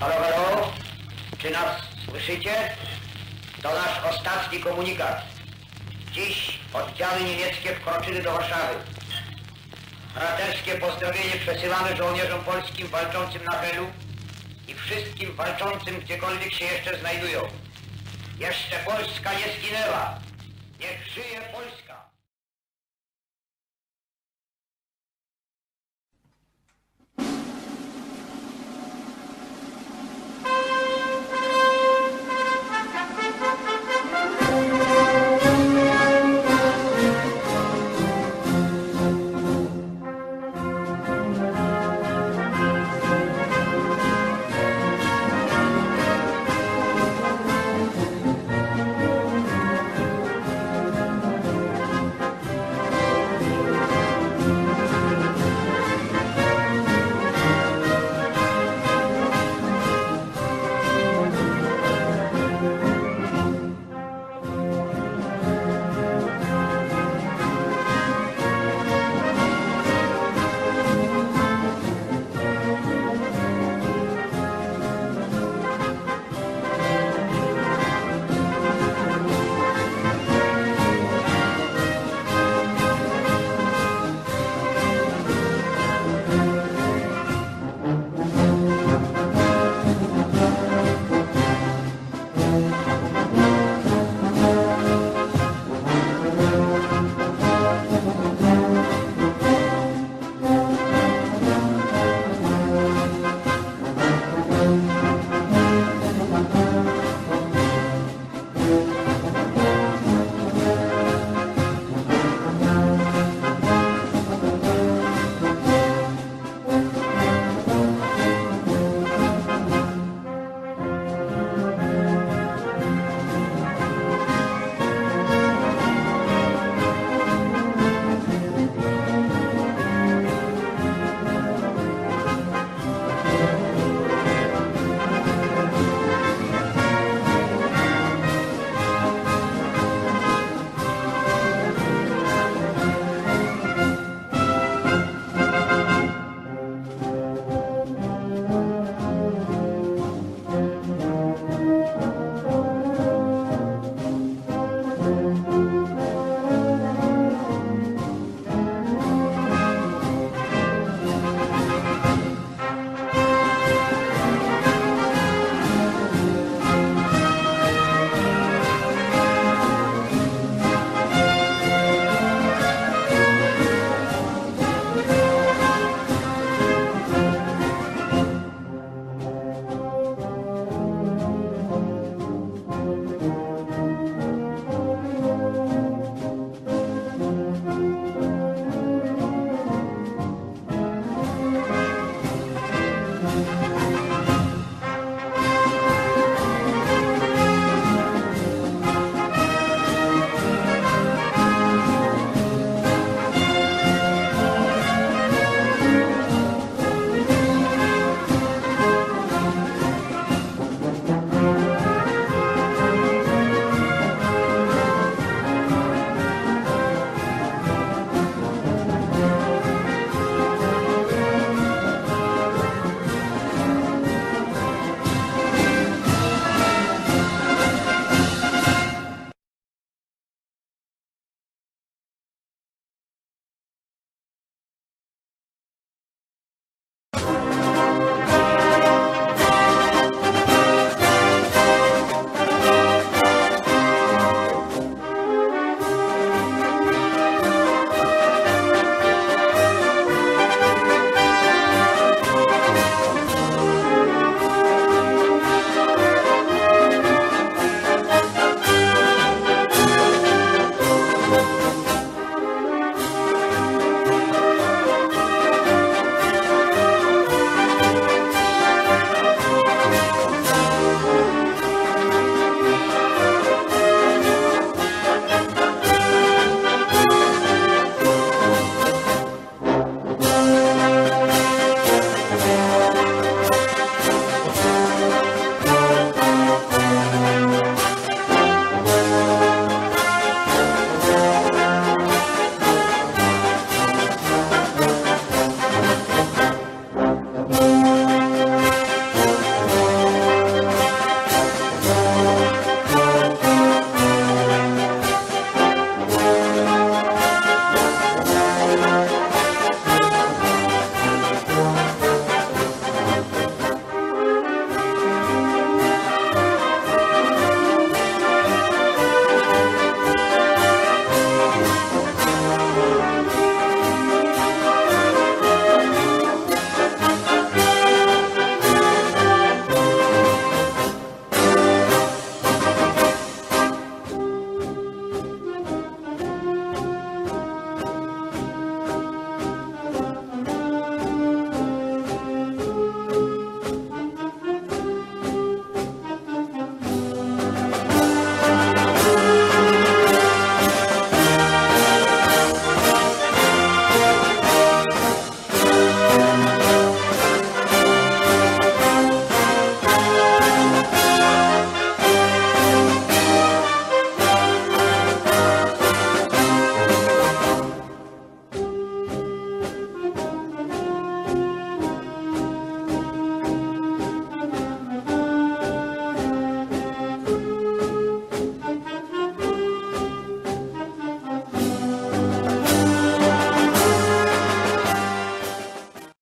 Halo, halo? Czy nas słyszycie? To nasz ostatni komunikat. Dziś oddziały niemieckie wkroczyły do Warszawy. Braterskie pozdrowienie przesyłamy żołnierzom polskim walczącym na Helu i wszystkim walczącym gdziekolwiek się jeszcze znajdują. Jeszcze Polska nie zginęła. Niech żyje Polska!